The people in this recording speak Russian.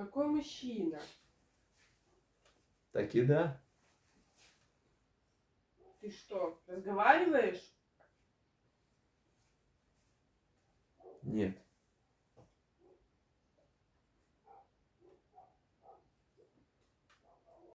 Какой мужчина? Так и да. Ты что, разговариваешь? Нет.